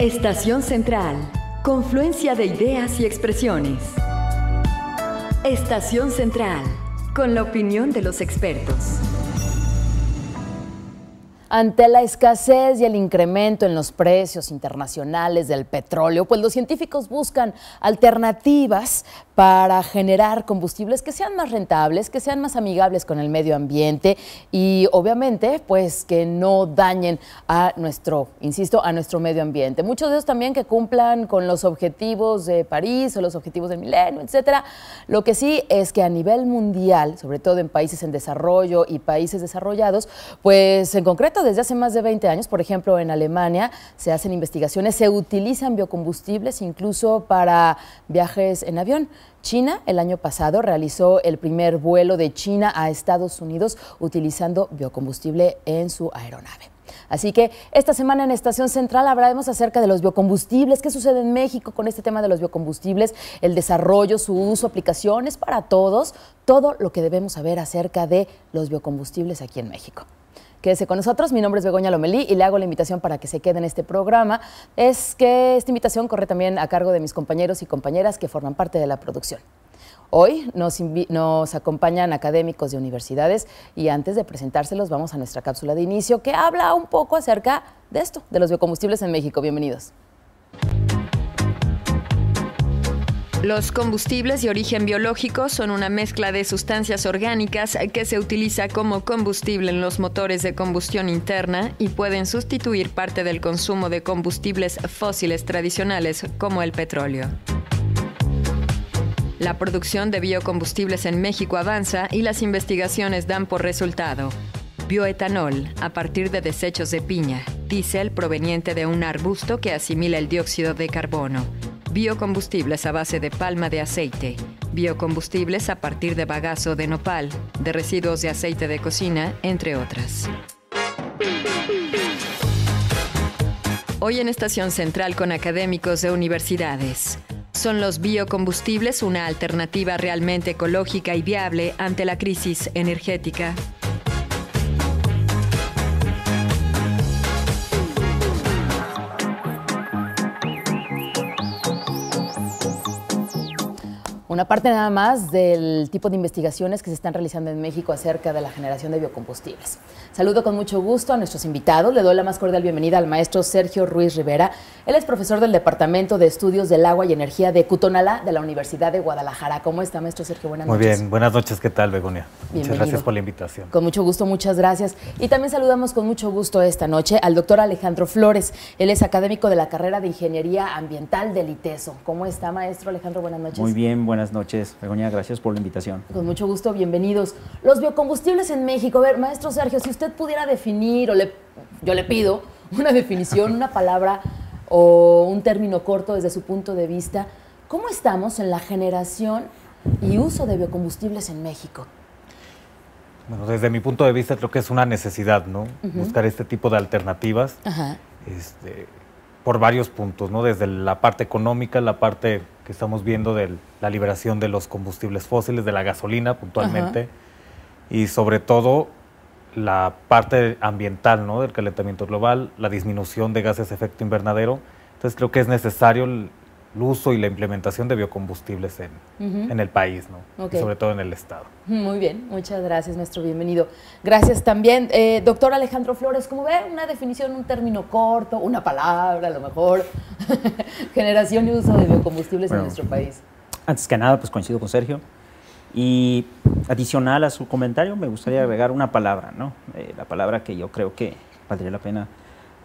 Estación Central. Confluencia de ideas y expresiones. Estación Central. Con la opinión de los expertos. Ante la escasez y el incremento en los precios internacionales del petróleo, pues los científicos buscan alternativas para generar combustibles que sean más rentables, que sean más amigables con el medio ambiente y obviamente pues que no dañen a nuestro, insisto, a nuestro medio ambiente. Muchos de ellos también que cumplan con los objetivos de París o los objetivos del milenio, etcétera. Lo que sí es que a nivel mundial, sobre todo en países en desarrollo y países desarrollados, pues en concreto desde hace más de 20 años, por ejemplo, en Alemania se hacen investigaciones, se utilizan biocombustibles incluso para viajes en avión. China el año pasado realizó el primer vuelo de China a Estados Unidos utilizando biocombustible en su aeronave. Así que esta semana en Estación Central hablaremos acerca de los biocombustibles, qué sucede en México con este tema de los biocombustibles, el desarrollo, su uso, aplicaciones para todos, todo lo que debemos saber acerca de los biocombustibles aquí en México. Quédese con nosotros, mi nombre es Begoña Lomelí y le hago la invitación para que se quede en este programa. Es que esta invitación corre también a cargo de mis compañeros y compañeras que forman parte de la producción. Hoy nos, nos, acompañan académicos de universidades y antes de presentárselos vamos a nuestra cápsula de inicio que habla un poco acerca de esto, de los biocombustibles en México. Bienvenidos. Los combustibles de origen biológico son una mezcla de sustancias orgánicas que se utiliza como combustible en los motores de combustión interna y pueden sustituir parte del consumo de combustibles fósiles tradicionales como el petróleo. La producción de biocombustibles en México avanza y las investigaciones dan por resultado bioetanol a partir de desechos de piña, diésel proveniente de un arbusto que asimila el dióxido de carbono, biocombustibles a base de palma de aceite, biocombustibles a partir de bagazo de nopal, de residuos de aceite de cocina, entre otras. Hoy en Estación Central con académicos de universidades. ¿Son los biocombustibles una alternativa realmente ecológica y viable ante la crisis energética? Una parte nada más del tipo de investigaciones que se están realizando en México acerca de la generación de biocombustibles. Saludo con mucho gusto a nuestros invitados. Le doy la más cordial bienvenida al maestro Sergio Ruiz Rivera. Él es profesor del Departamento de Estudios del Agua y Energía de Cutonalá de la Universidad de Guadalajara. ¿Cómo está, maestro Sergio? Buenas noches. Muy bien, buenas noches. ¿Qué tal, Begonia? Muchas gracias por la invitación. Con mucho gusto, muchas gracias. Y también saludamos con mucho gusto esta noche al doctor Alejandro Flores. Él es académico de la carrera de Ingeniería Ambiental del ITESO. ¿Cómo está, maestro Alejandro? Buenas noches. Muy bien, buenas noches. Begoña, gracias por la invitación. Con mucho gusto, bienvenidos. Los biocombustibles en México. A ver, maestro Sergio, si usted pudiera definir, o le, yo le pido una definición, una palabra o un término corto desde su punto de vista, ¿cómo estamos en la generación y uso de biocombustibles en México? Bueno, desde mi punto de vista creo que es una necesidad, ¿no? Buscar este tipo de alternativas. Este, por varios puntos, ¿no? Desde la parte económica, la parte que estamos viendo de la liberación de los combustibles fósiles, de la gasolina puntualmente, y sobre todo la parte ambiental, ¿no? Del calentamiento global, la disminución de gases de efecto invernadero. Entonces creo que es necesario el, uso y la implementación de biocombustibles en, en el país, ¿no? Y sobre todo en el Estado. Muy bien, muchas gracias, nuestro bienvenido. Gracias también. Eh, doctor Alejandro Flores, ¿cómo ve una definición, un término corto, una palabra a lo mejor? Generación y uso de biocombustibles en nuestro país. Antes que nada, pues coincido con Sergio. Y adicional a su comentario, me gustaría agregar una palabra, ¿no? Eh, la palabra que yo creo que valdría la pena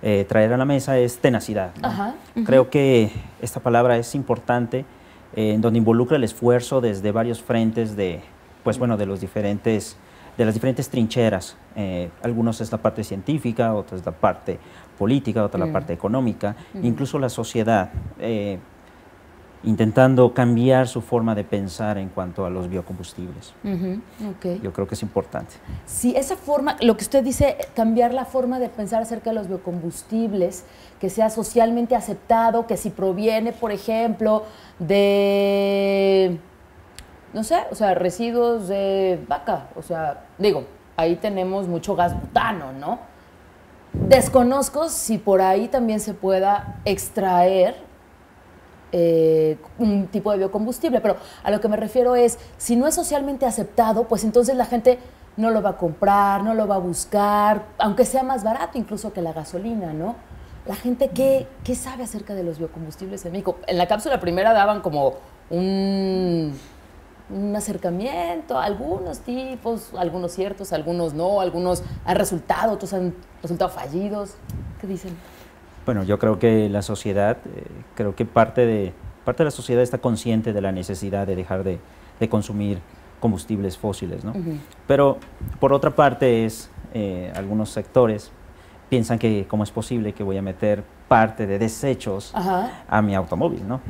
eh, traer a la mesa es tenacidad. Creo que esta palabra es importante, eh, en donde involucra el esfuerzo desde varios frentes de, pues bueno, de los diferentes de las diferentes trincheras. Eh, algunos es la parte científica, otros es la parte política, otra la parte económica, incluso la sociedad intentando cambiar su forma de pensar en cuanto a los biocombustibles. Yo creo que es importante. Sí, esa forma, lo que usted dice, cambiar la forma de pensar acerca de los biocombustibles, que sea socialmente aceptado, que si proviene, por ejemplo, de, no sé, o sea, residuos de vaca, o sea, digo, ahí tenemos mucho gas butano, ¿no? Desconozco si por ahí también se pueda extraer eh, un tipo de biocombustible, pero a lo que me refiero es, si no es socialmente aceptado, pues entonces la gente no lo va a comprar, no lo va a buscar, aunque sea más barato incluso que la gasolina, ¿no? La gente, ¿qué, qué sabe acerca de los biocombustibles en México? En la cápsula primera daban como un, un acercamiento, algunos tipos, algunos ciertos, algunos no, algunos han resultado, otros han resultado fallidos. ¿Qué dicen? Bueno, yo creo que la sociedad, eh, creo que parte de, parte de la sociedad está consciente de la necesidad de dejar de, de consumir combustibles fósiles, ¿no? Pero por otra parte es, eh, algunos sectores piensan que cómo es posible que voy a meter parte de desechos a mi automóvil, ¿no?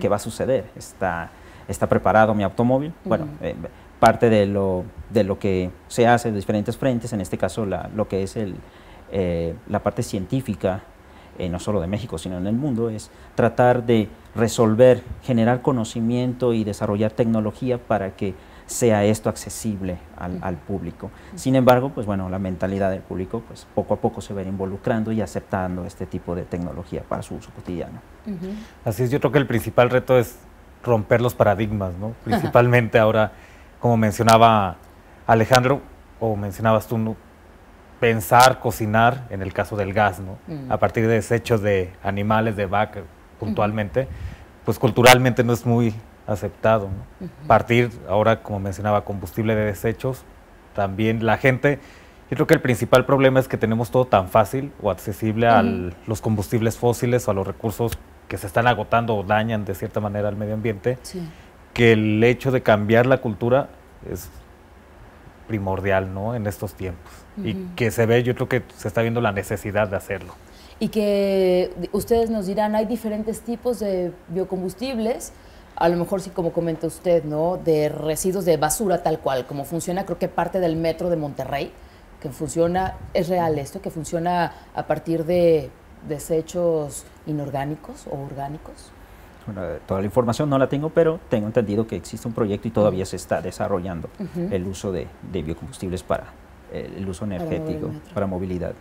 ¿Qué va a suceder? ¿Está, está preparado mi automóvil? Bueno, eh, parte de lo, de lo que se hace en diferentes frentes, en este caso la, lo que es el, la parte científica eh, no solo de México, sino en el mundo, es tratar de resolver, generar conocimiento y desarrollar tecnología para que sea esto accesible al, público. Sin embargo, pues bueno, la mentalidad del público pues poco a poco se va involucrando y aceptando este tipo de tecnología para su uso cotidiano. Así es, yo creo que el principal reto es romper los paradigmas, ¿no? Principalmente ahora, como mencionaba Alejandro, o mencionabas tú, pensar, cocinar, en el caso del gas, ¿no? Mm. A partir de desechos de animales, de vaca, puntualmente, pues culturalmente no es muy aceptado. Partir, ahora como mencionaba, combustible de desechos, también la gente, yo creo que el principal problema es que tenemos todo tan fácil o accesible a los combustibles fósiles o a los recursos que se están agotando o dañan de cierta manera al medio ambiente, que el hecho de cambiar la cultura es primordial ¿no? en estos tiempos y que se ve, yo creo que se está viendo la necesidad de hacerlo. Y que ustedes nos dirán, hay diferentes tipos de biocombustibles, a lo mejor sí, como comenta usted, ¿no? De residuos de basura tal cual, como funciona, creo que parte del metro de Monterrey, que funciona, es real esto, que funciona a partir de desechos inorgánicos o orgánicos. Bueno, toda la información no la tengo, pero tengo entendido que existe un proyecto y todavía se está desarrollando el uso de, de biocombustibles para el uso energético para movilidad,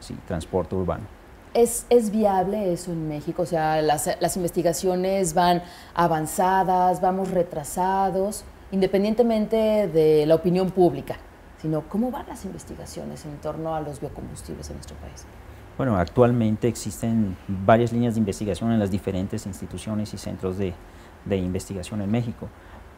sí, transporte urbano. ¿Es, ¿Es, viable eso en México? O sea, las, las, investigaciones van avanzadas, vamos retrasados, independientemente de la opinión pública, sino cómo van las investigaciones en torno a los biocombustibles en nuestro país. Bueno, actualmente existen varias líneas de investigación en las diferentes instituciones y centros de, de investigación en México.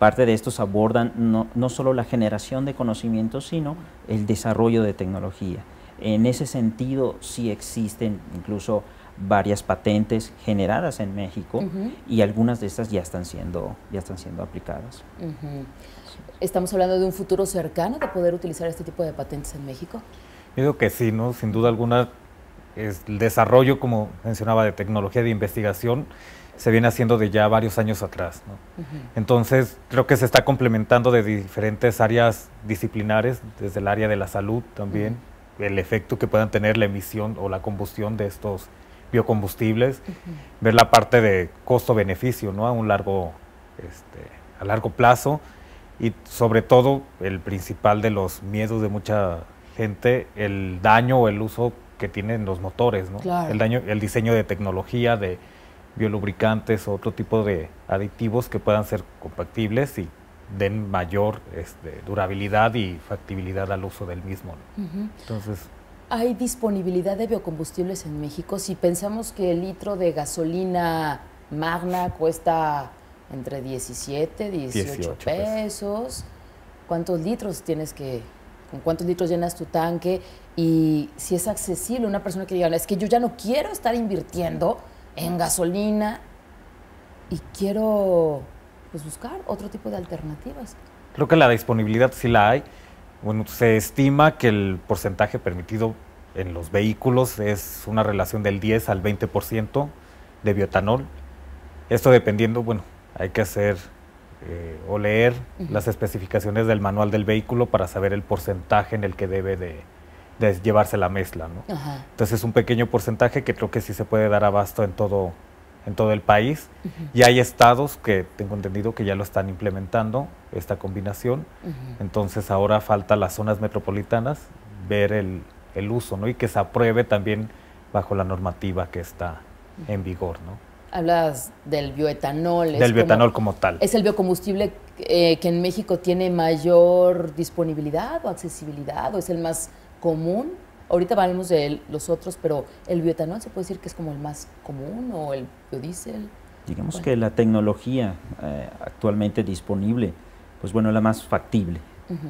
Parte de estos abordan no, no solo la generación de conocimientos, sino el desarrollo de tecnología. En ese sentido, sí existen incluso varias patentes generadas en México y algunas de estas ya están siendo, ya están siendo aplicadas. ¿Estamos hablando de un futuro cercano de poder utilizar este tipo de patentes en México? Yo digo que sí, ¿no? Sin duda alguna, es el desarrollo, como mencionaba, de tecnología de investigación se viene haciendo de ya varios años atrás. Entonces, creo que se está complementando de diferentes áreas disciplinares, desde el área de la salud también, el efecto que puedan tener la emisión o la combustión de estos biocombustibles, ver la parte de costo-beneficio ¿no? a un largo, este, a largo plazo y sobre todo el principal de los miedos de mucha gente, el daño o el uso que tienen los motores, ¿no? el, daño, el diseño de tecnología, de biolubricantes o otro tipo de aditivos que puedan ser compatibles y den mayor este, durabilidad y factibilidad al uso del mismo. Entonces, ¿Hay disponibilidad de biocombustibles en México? Si pensamos que el litro de gasolina magna cuesta entre 17, 18, pesos, ¿cuántos litros tienes que, con cuántos litros llenas tu tanque? Y si es accesible, una persona que diga, es que yo ya no quiero estar invirtiendo en gasolina y quiero pues, buscar otro tipo de alternativas. Creo que la disponibilidad sí la hay. Bueno, se estima que el porcentaje permitido en los vehículos es una relación del 10 al 20% de bioetanol. Esto dependiendo, bueno, hay que hacer eh, o leer las especificaciones del manual del vehículo para saber el porcentaje en el que debe de, de llevarse la mezcla. ¿no? Entonces es un pequeño porcentaje que creo que sí se puede dar abasto en todo, en todo el país. Y hay estados que tengo entendido que ya lo están implementando, esta combinación. Entonces ahora falta las zonas metropolitanas, ver el, el uso, ¿no? Y que se apruebe también bajo la normativa que está en vigor, ¿no? Hablas del bioetanol. Del bioetanol como, tal. ¿Es el biocombustible eh, que en México tiene mayor disponibilidad o accesibilidad o es el más común? Ahorita hablamos de los otros, pero el bioetanol se puede decir que es como el más común o el biodiesel. Digamos que la tecnología eh, actualmente disponible, pues bueno, es la más factible.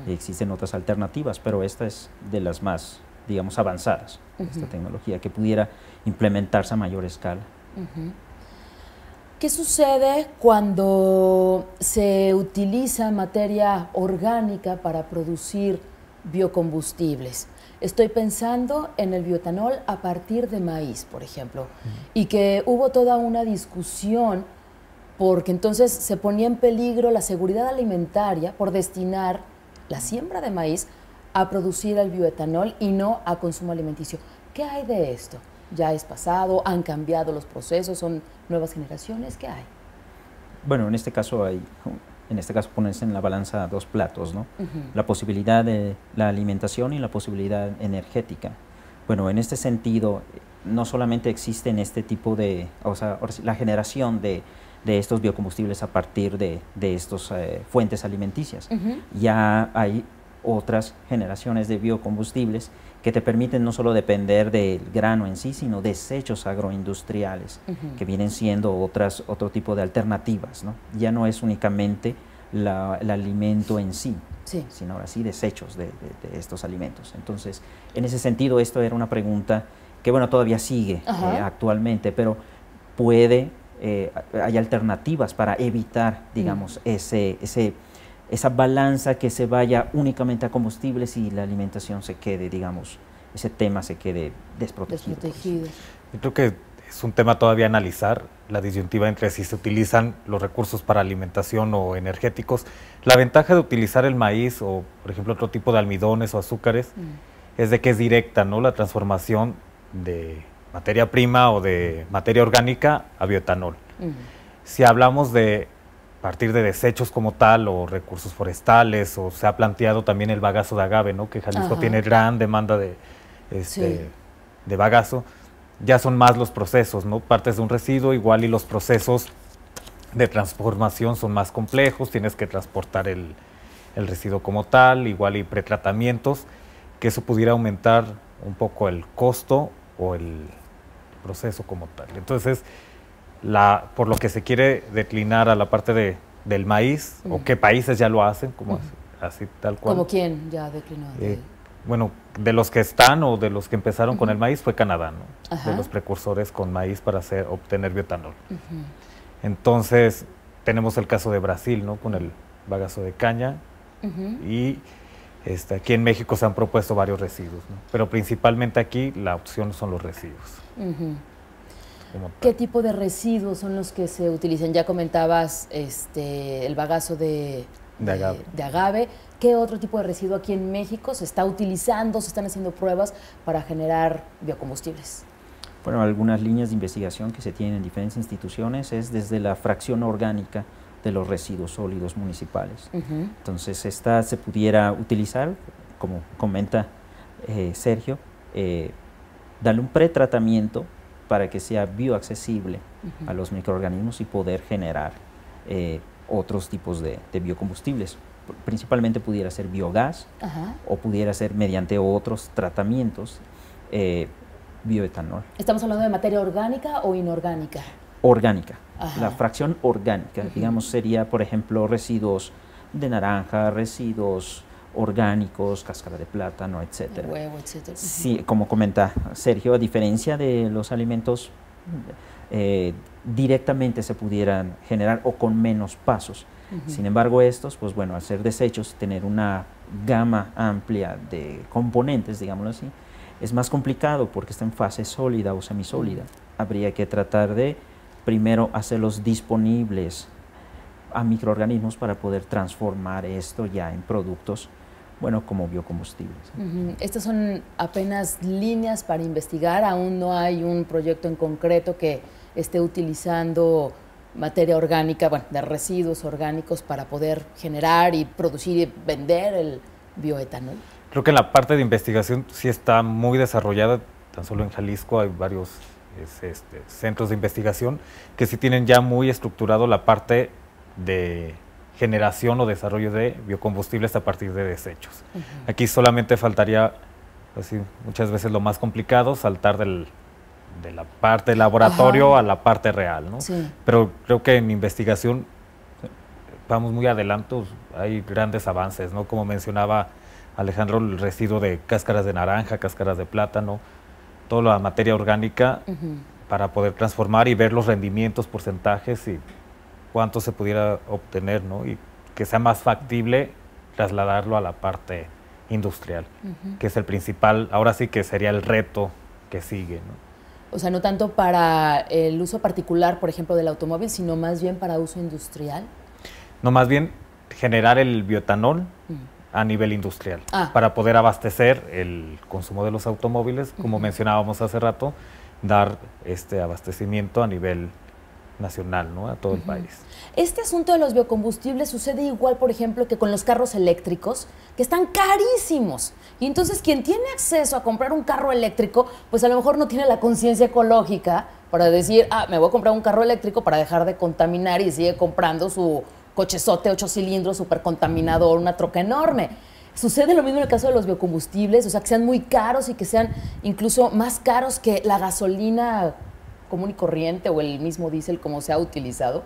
Existen otras alternativas, pero esta es de las más, digamos, avanzadas, esta tecnología que pudiera implementarse a mayor escala. ¿Qué sucede cuando se utiliza materia orgánica para producir biocombustibles? Estoy pensando en el biotanol a partir de maíz, por ejemplo, y que hubo toda una discusión porque entonces se ponía en peligro la seguridad alimentaria por destinar la siembra de maíz a producir el bioetanol y no a consumo alimenticio. ¿Qué hay de esto? ¿Ya es pasado? ¿Han cambiado los procesos? ¿Son nuevas generaciones? ¿Qué hay? Bueno, en este caso hay en este caso ponerse en la balanza dos platos, ¿no? La posibilidad de la alimentación y la posibilidad energética. Bueno, en este sentido, no solamente existe en este tipo de, o sea, la generación de, de estos biocombustibles a partir de, de estas eh, fuentes alimenticias. Ya hay otras generaciones de biocombustibles que te permiten no solo depender del grano en sí, sino desechos agroindustriales, que vienen siendo otras, otro tipo de alternativas. ¿no? Ya no es únicamente el alimento en sí, sino ahora sí desechos de, estos alimentos. Entonces, en ese sentido, esto era una pregunta que, bueno, todavía sigue eh, actualmente, pero puede, eh, hay alternativas para evitar, digamos, ese, ese esa balanza que se vaya únicamente a combustibles y la alimentación se quede, digamos, ese tema se quede desprotegido. Yo creo que es un tema todavía a analizar, la disyuntiva entre si se utilizan los recursos para alimentación o energéticos. La ventaja de utilizar el maíz o, por ejemplo, otro tipo de almidones o azúcares mm. es de que es directa, ¿no? La transformación de materia prima o de materia orgánica a bioetanol. Mm. Si hablamos de partir de desechos como tal o recursos forestales o se ha planteado también el bagazo de agave, ¿no? que Jalisco tiene gran demanda de, este, de bagazo, ya son más los procesos, ¿no? Partes de un residuo igual y los procesos de transformación son más complejos, tienes que transportar el, el residuo como tal, igual y pretratamientos, que eso pudiera aumentar un poco el costo o el proceso como tal. Entonces, la, por lo que se quiere declinar a la parte de, del maíz, o qué países ya lo hacen, como así, tal cual. ¿Como quién ya declinó? Eh, bueno, de los que están o de los que empezaron con el maíz fue Canadá, ¿no? De los precursores con maíz para hacer, obtener biotanol. Entonces, tenemos el caso de Brasil, ¿no? Con el bagazo de caña. Y este, aquí en México se han propuesto varios residuos, ¿no? Pero principalmente aquí la opción son los residuos. ¿Qué tipo de residuos son los que se utilizan? Ya comentabas este, el bagazo de, agave. ¿Qué otro tipo de residuo aquí en México se está utilizando, se están haciendo pruebas para generar biocombustibles? Bueno, algunas líneas de investigación que se tienen en diferentes instituciones es desde la fracción orgánica de los residuos sólidos municipales. Entonces, esta se pudiera utilizar, como comenta eh, Sergio, eh, darle un pretratamiento para que sea bioaccesible a los microorganismos y poder generar eh, otros tipos de, biocombustibles. Principalmente pudiera ser biogás o pudiera ser mediante otros tratamientos eh, bioetanol. ¿Estamos hablando de materia orgánica o inorgánica? Orgánica. La fracción orgánica, digamos, sería, por ejemplo, residuos de naranja, residuos orgánicos, cáscara de plátano, etcétera. Huevo, etcétera. Sí, como comenta Sergio, a diferencia de los alimentos eh, directamente se pudieran generar o con menos pasos. Sin embargo, estos, pues bueno, al ser desechos, tener una gama amplia de componentes, digámoslo así, es más complicado porque está en fase sólida o semisólida. Habría que tratar de primero hacerlos disponibles a microorganismos para poder transformar esto ya en productos bueno, como biocombustibles. Estas son apenas líneas para investigar, aún no hay un proyecto en concreto que esté utilizando materia orgánica, bueno, de residuos orgánicos para poder generar y producir y vender el bioetanol. Creo que en la parte de investigación sí está muy desarrollada, tan solo en Jalisco hay varios este, centros de investigación que sí tienen ya muy estructurado la parte de generación o desarrollo de biocombustibles a partir de desechos. Aquí solamente faltaría, pues muchas veces lo más complicado, saltar del, de la parte laboratorio a la parte real, ¿no? Pero creo que en investigación vamos muy adelantos, hay grandes avances, ¿no? Como mencionaba Alejandro, el residuo de cáscaras de naranja, cáscaras de plátano, toda la materia orgánica para poder transformar y ver los rendimientos, porcentajes y cuánto se pudiera obtener, ¿no? Y que sea más factible trasladarlo a la parte industrial, que es el principal, ahora sí que sería el reto que sigue, ¿no? O sea, no tanto para el uso particular, por ejemplo, del automóvil, sino más bien para uso industrial. No, más bien generar el bioetanol a nivel industrial ah. para poder abastecer el consumo de los automóviles, como mencionábamos hace rato, dar este abastecimiento a nivel nacional, ¿no? A todo el país. Este asunto de los biocombustibles sucede igual, por ejemplo, que con los carros eléctricos, que están carísimos. Y entonces quien tiene acceso a comprar un carro eléctrico, pues a lo mejor no tiene la conciencia ecológica para decir, ah, me voy a comprar un carro eléctrico para dejar de contaminar y sigue comprando su cochezote, ocho cilindros, súper contaminador, una troca enorme. Sucede lo mismo en el caso de los biocombustibles, o sea, que sean muy caros y que sean incluso más caros que la gasolina común y corriente o el mismo diésel como se ha utilizado?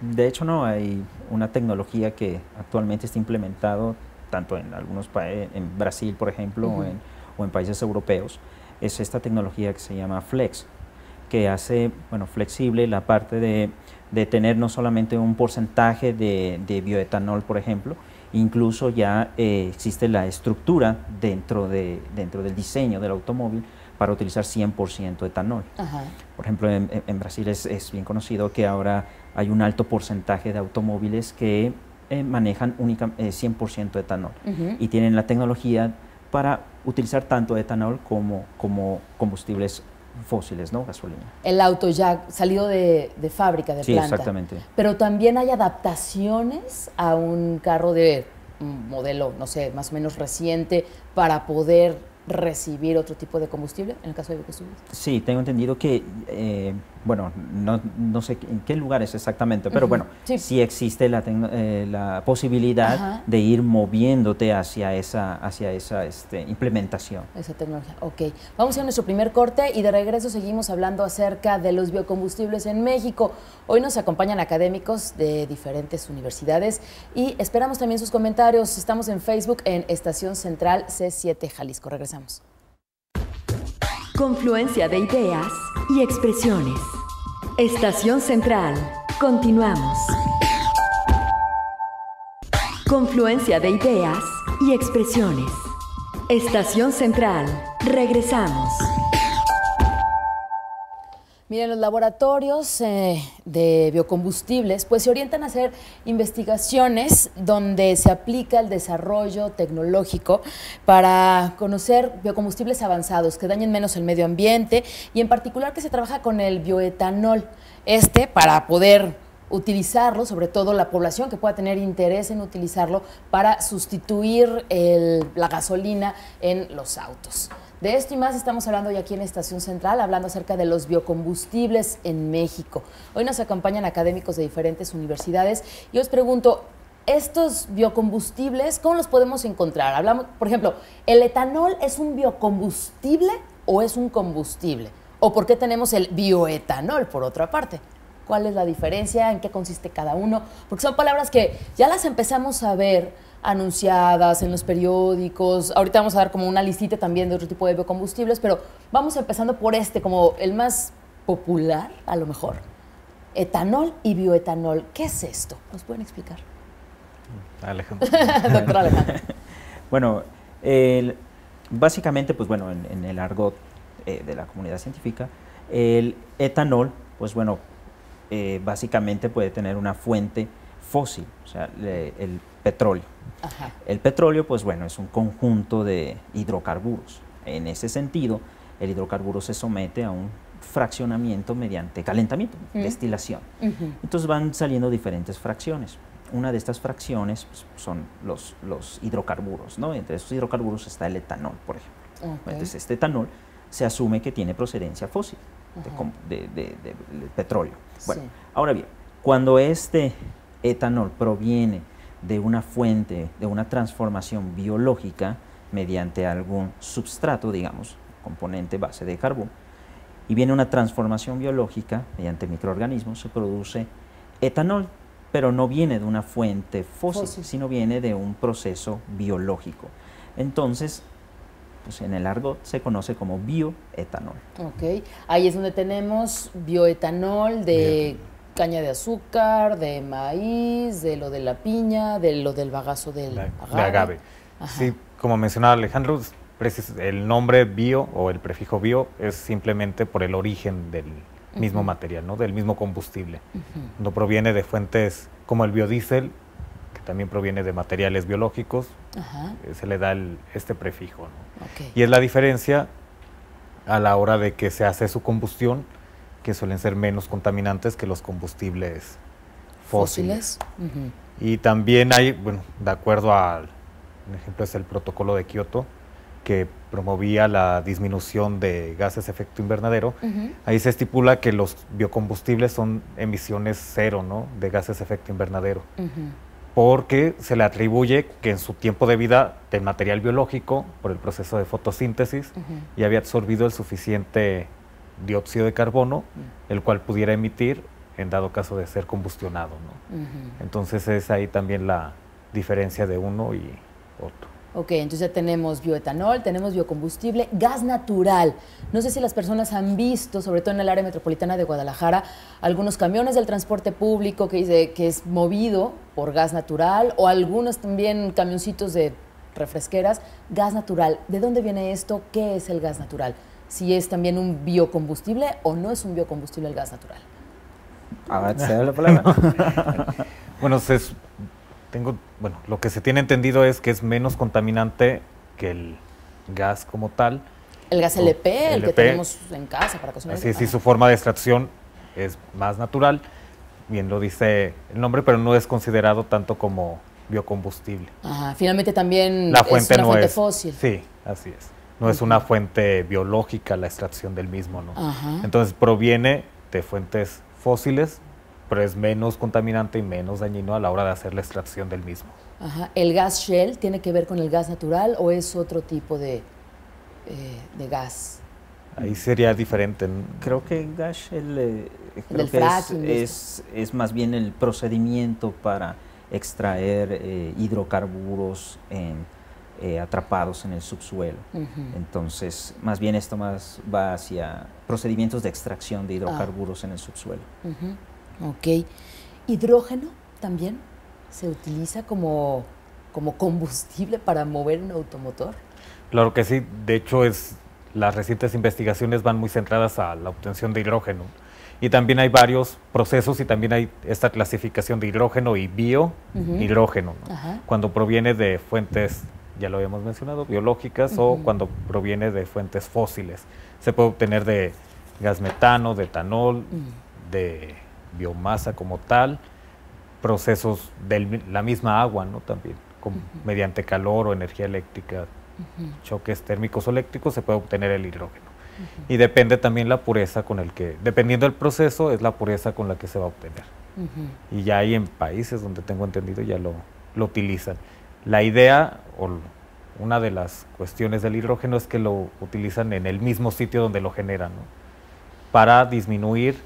De hecho, no, hay una tecnología que actualmente está implementado tanto en algunos países, en Brasil, por ejemplo, o, en, países europeos, es esta tecnología que se llama Flex, que hace bueno, flexible la parte de, tener no solamente un porcentaje de, bioetanol, por ejemplo, incluso ya eh, existe la estructura dentro, de, dentro del diseño del automóvil para utilizar 100% etanol. Por ejemplo, en, Brasil es, bien conocido que ahora hay un alto porcentaje de automóviles que eh, manejan única, 100% eh, etanol y tienen la tecnología para utilizar tanto etanol como, como combustibles fósiles, ¿no? Gasolina. El auto ya salido de, fábrica, de sí, planta. exactamente. Pero también hay adaptaciones a un carro de modelo, no sé, más o menos reciente para poder recibir otro tipo de combustible en el caso de? Sí, tengo entendido que, eh, bueno, no, no, sé en qué lugares exactamente, pero bueno, sí, existe la, eh, la posibilidad de ir moviéndote hacia esa, hacia esa este, implementación. Esa tecnología, ok. Vamos a nuestro primer corte y de regreso seguimos hablando acerca de los biocombustibles en México. Hoy nos acompañan académicos de diferentes universidades y esperamos también sus comentarios. Estamos en Facebook en Estación Central C7 Jalisco. Regresamos. Confluencia de ideas y expresiones. Estación Central. Continuamos. Confluencia de ideas y expresiones. Estación Central. Regresamos. Miren, los laboratorios eh, de biocombustibles pues se orientan a hacer investigaciones donde se aplica el desarrollo tecnológico para conocer biocombustibles avanzados que dañen menos el medio ambiente y en particular que se trabaja con el bioetanol. Este para poder utilizarlo, sobre todo la población que pueda tener interés en utilizarlo para sustituir la gasolina en los autos. De esto y más estamos hablando hoy aquí en Estación Central, hablando acerca de los biocombustibles en México. Hoy nos acompañan académicos de diferentes universidades y os pregunto, estos biocombustibles, ¿cómo los podemos encontrar? Hablamos, por ejemplo, ¿el etanol es un biocombustible o es un combustible? ¿O por qué tenemos el bioetanol, por otra parte? ¿Cuál es la diferencia? ¿En qué consiste cada uno? Porque son palabras que ya las empezamos a ver anunciadas en los periódicos. Ahorita vamos a dar como una listita también de otro tipo de biocombustibles, pero vamos empezando por este, como el más popular, a lo mejor. Etanol y bioetanol. ¿Qué es esto? ¿Nos pueden explicar? Alejandro. Doctor Alejandro. bueno, básicamente, pues bueno, en, el argot eh, de la comunidad científica, el etanol, pues bueno, eh, básicamente puede tener una fuente fósil, o sea, el petróleo. El petróleo, pues bueno, es un conjunto de hidrocarburos. En ese sentido, el hidrocarburo se somete a un fraccionamiento mediante calentamiento, destilación. Entonces van saliendo diferentes fracciones. una de estas fracciones pues, son los, los hidrocarburos, ¿no? Entre esos hidrocarburos está el etanol, por ejemplo. Entonces, este etanol se asume que tiene procedencia fósil, de, petróleo. Bueno, ahora bien, cuando este etanol proviene de una fuente, de una transformación biológica mediante algún substrato, digamos, componente base de carbón, y viene una transformación biológica mediante microorganismos, se produce etanol, pero no viene de una fuente fósil, sino viene de un proceso biológico. Entonces, pues en el argot se conoce como bioetanol. Ok, ahí es donde tenemos bioetanol de caña de azúcar, de maíz, de lo de la piña, de lo del bagazo del agave. Sí, como mencionaba Alejandro, el nombre bio o el prefijo bio es simplemente por el origen del mismo material, ¿no? del mismo combustible. No proviene de fuentes como el biodiesel, que también proviene de materiales biológicos, eh, se le da este prefijo. Y es la diferencia a la hora de que se hace su combustión, que suelen ser menos contaminantes que los combustibles fósiles. Y también hay, bueno, de acuerdo al, un ejemplo es el protocolo de Kioto, que promovía la disminución de gases de efecto invernadero, ahí se estipula que los biocombustibles son emisiones cero ¿no? de gases de efecto invernadero, porque se le atribuye que en su tiempo de vida del material biológico, por el proceso de fotosíntesis, ya había absorbido el suficiente dióxido de carbono, el cual pudiera emitir en dado caso de ser combustionado. Entonces es ahí también la diferencia de uno y otro. Ok, entonces ya tenemos bioetanol, tenemos biocombustible, gas natural. No sé si las personas han visto, sobre todo en el área metropolitana de Guadalajara, algunos camiones del transporte público que, dice que es movido por gas natural o algunos también camioncitos de refresqueras, gas natural. ¿De dónde viene esto? ¿Qué es el gas natural? Si es también un biocombustible o no es un biocombustible el gas natural. Ahora te la palabra. bueno, es tengo, bueno, lo que se tiene entendido es que es menos contaminante que el gas como tal. El gas LP, el que tenemos en casa para cocinar. Así sí, su forma de extracción es más natural, bien lo dice el nombre, pero no es considerado tanto como biocombustible. Ajá, finalmente también la fuente es una fuente fósil. Sí, así es. No es una fuente biológica la extracción del mismo, ¿no? Entonces proviene de fuentes fósiles pero es menos contaminante y menos dañino a la hora de hacer la extracción del mismo. Ajá. ¿El gas Shell tiene que ver con el gas natural o es otro tipo de, eh, de gas? Ahí sería diferente. Creo que el gas Shell eh, es, es, más bien el procedimiento para extraer eh, hidrocarburos atrapados en el subsuelo. Entonces, más bien esto más va hacia procedimientos de extracción de hidrocarburos en el subsuelo. Ok. ¿Hidrógeno también se utiliza como, como combustible para mover un automotor? Claro que sí. De hecho, es, las recientes investigaciones van muy centradas a la obtención de hidrógeno. Y también hay varios procesos y también hay esta clasificación de hidrógeno y biohidrógeno, cuando proviene de fuentes, ya lo habíamos mencionado, biológicas o cuando proviene de fuentes fósiles. Se puede obtener de gas metano, de etanol, de biomasa como tal, procesos de la misma agua, ¿no? También, mediante calor o energía eléctrica, choques térmicos o eléctricos, se puede obtener el hidrógeno. Y depende también la pureza con el que, dependiendo del proceso, es la pureza con la que se va a obtener. Y ya hay en países donde tengo entendido ya lo, lo utilizan. La idea o una de las cuestiones del hidrógeno es que lo utilizan en el mismo sitio donde lo generan, ¿no? para disminuir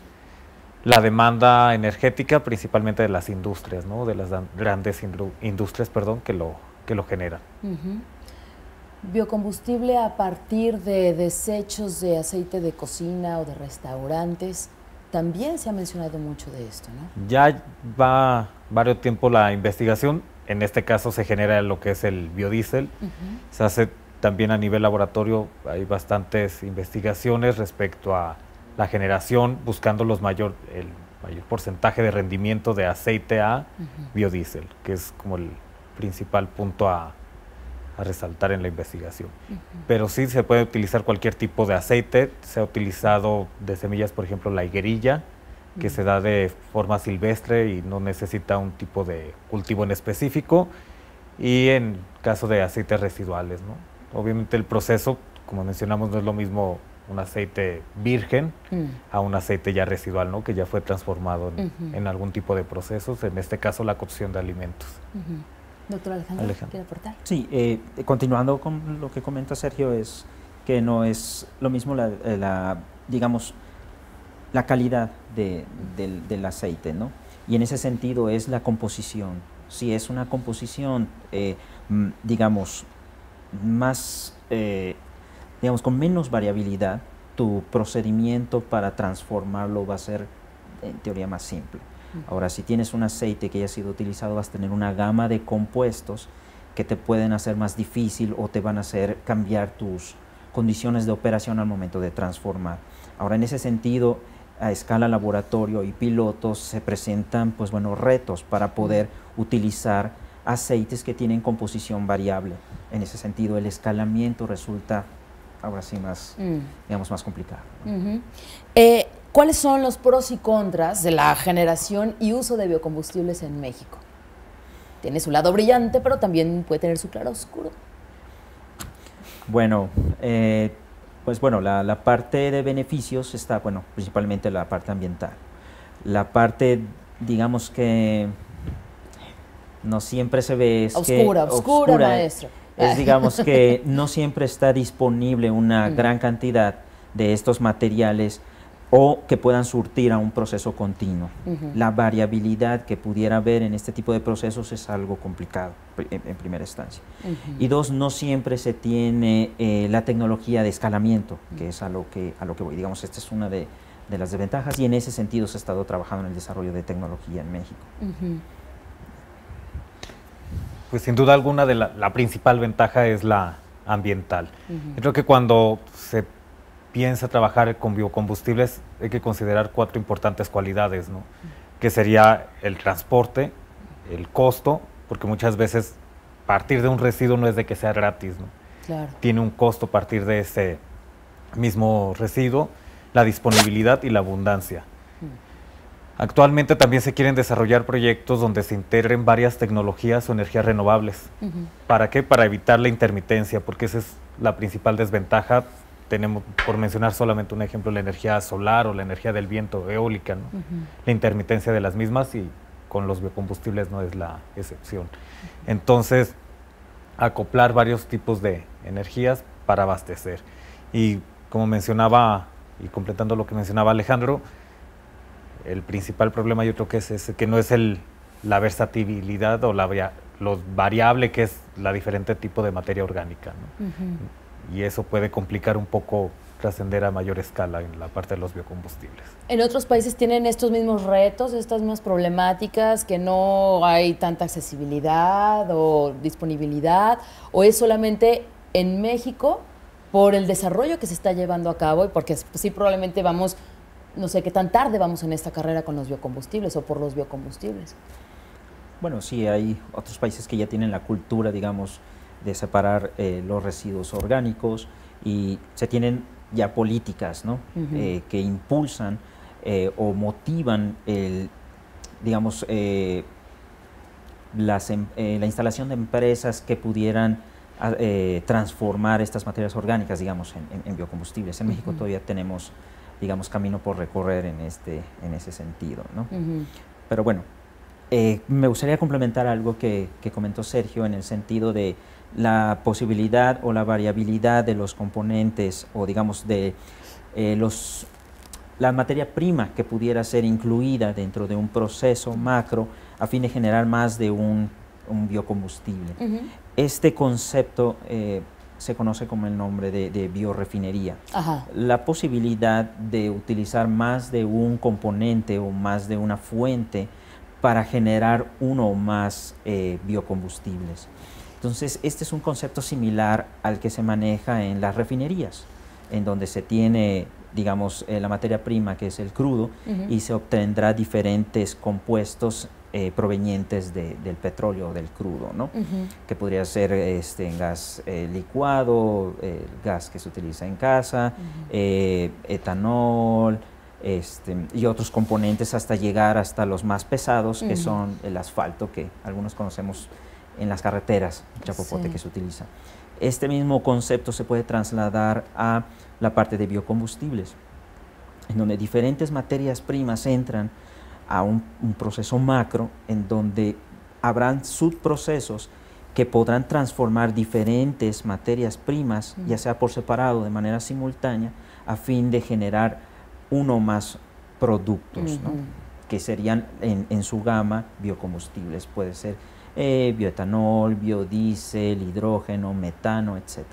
la demanda energética, principalmente de las industrias, ¿no? de las grandes industrias perdón, que, lo, que lo generan. Biocombustible a partir de desechos de aceite de cocina o de restaurantes. También se ha mencionado mucho de esto, ¿no? Ya va varios tiempo la investigación. En este caso se genera lo que es el biodiesel. Se hace también a nivel laboratorio, hay bastantes investigaciones respecto a la generación buscando los mayor, el mayor porcentaje de rendimiento de aceite a biodiesel, que es como el principal punto a, resaltar en la investigación. Pero sí se puede utilizar cualquier tipo de aceite, se ha utilizado de semillas, por ejemplo, la higuerilla, que se da de forma silvestre y no necesita un tipo de cultivo en específico. Y en caso de aceites residuales, ¿no? Obviamente el proceso, como mencionamos, no es lo mismo un aceite virgen mm. a un aceite ya residual, ¿no? que ya fue transformado en, algún tipo de procesos, en este caso la cocción de alimentos. Doctor Alejandro, ¿quiere aportar? Sí, eh, continuando con lo que comenta Sergio, es que no es lo mismo la, eh, digamos, la calidad del, aceite, ¿no? Y en ese sentido es la composición. Si es una composición, eh, digamos, más digamos, con menos variabilidad, tu procedimiento para transformarlo va a ser en teoría más simple. Ahora, si tienes un aceite que haya sido utilizado, vas a tener una gama de compuestos que te pueden hacer más difícil o te van a hacer cambiar tus condiciones de operación al momento de transformar. Ahora, en ese sentido, a escala laboratorio y pilotos se presentan pues bueno retos para poder utilizar aceites que tienen composición variable. En ese sentido, el escalamiento resulta ahora sí más, mm. digamos, más complicado. Eh, ¿Cuáles son los pros y contras de la generación y uso de biocombustibles en México? Tiene su lado brillante, pero también puede tener su claro oscuro. Bueno, eh, pues bueno, la, parte de beneficios está, bueno, principalmente la parte ambiental. La parte, digamos que no siempre se ve... Es oscura, oscura, maestro. es digamos que no siempre está disponible una gran cantidad de estos materiales o que puedan surtir a un proceso continuo. La variabilidad que pudiera haber en este tipo de procesos es algo complicado en, primera instancia. Y dos, no siempre se tiene eh, la tecnología de escalamiento, que es a lo que, a lo que voy. Digamos, esta es una de, de, las desventajas y en ese sentido se ha estado trabajando en el desarrollo de tecnología en México. Pues sin duda alguna de la, principal ventaja es la ambiental. creo que cuando se piensa trabajar con biocombustibles hay que considerar cuatro importantes cualidades, ¿no? que sería el transporte, el costo, porque muchas veces partir de un residuo no es de que sea gratis, ¿no? tiene un costo partir de ese mismo residuo, la disponibilidad y la abundancia. Actualmente también se quieren desarrollar proyectos donde se integren varias tecnologías o energías renovables. ¿Para qué? Para evitar la intermitencia, porque esa es la principal desventaja. Tenemos, por mencionar solamente un ejemplo, la energía solar o la energía del viento, eólica, la intermitencia de las mismas y con los biocombustibles no es la excepción. Entonces, acoplar varios tipos de energías para abastecer. Y como mencionaba, y completando lo que mencionaba Alejandro, el principal problema yo creo que es ese, que no es el, la versatilidad o la, lo variable que es la diferente tipo de materia orgánica. Y eso puede complicar un poco trascender a mayor escala en la parte de los biocombustibles. ¿En otros países tienen estos mismos retos, estas mismas problemáticas, que no hay tanta accesibilidad o disponibilidad? ¿O es solamente en México por el desarrollo que se está llevando a cabo y porque sí probablemente vamos no sé qué tan tarde vamos en esta carrera con los biocombustibles o por los biocombustibles. Bueno, sí, hay otros países que ya tienen la cultura, digamos, de separar eh, los residuos orgánicos y se tienen ya políticas ¿no? Eh, que impulsan eh, o motivan el, digamos, las, em, la instalación de empresas que pudieran transformar estas materias orgánicas, digamos, en, biocombustibles. En México todavía tenemos digamos, camino por recorrer en, este, en ese sentido. ¿no? Pero bueno, me gustaría complementar algo que, que, comentó Sergio en el sentido de la posibilidad o la variabilidad de los componentes o digamos de eh, los, la materia prima que pudiera ser incluida dentro de un proceso macro a fin de generar más de un, un biocombustible. Este concepto eh, se conoce como el nombre de, biorefinería. La posibilidad de utilizar más de un componente o más de una fuente para generar uno o más eh, biocombustibles. Entonces, este es un concepto similar al que se maneja en las refinerías, en donde se tiene, digamos, eh, la materia prima, que es el crudo, y se obtendrá diferentes compuestos eh, provenientes del petróleo o del crudo, ¿no? que podría ser este, gas eh, licuado, gas que se utiliza en casa, eh, etanol, este, y otros componentes hasta llegar hasta los más pesados, que son el asfalto, que algunos conocemos en las carreteras, el chapopote que se utiliza. Este mismo concepto se puede trasladar a la parte de biocombustibles, en donde diferentes materias primas entran a un, proceso macro, en donde habrán subprocesos que podrán transformar diferentes materias primas, ya sea por separado, de manera simultánea, a fin de generar uno o más productos, que serían en, en, su gama biocombustibles. Puede ser eh, bioetanol, biodiesel, hidrógeno, metano, etc.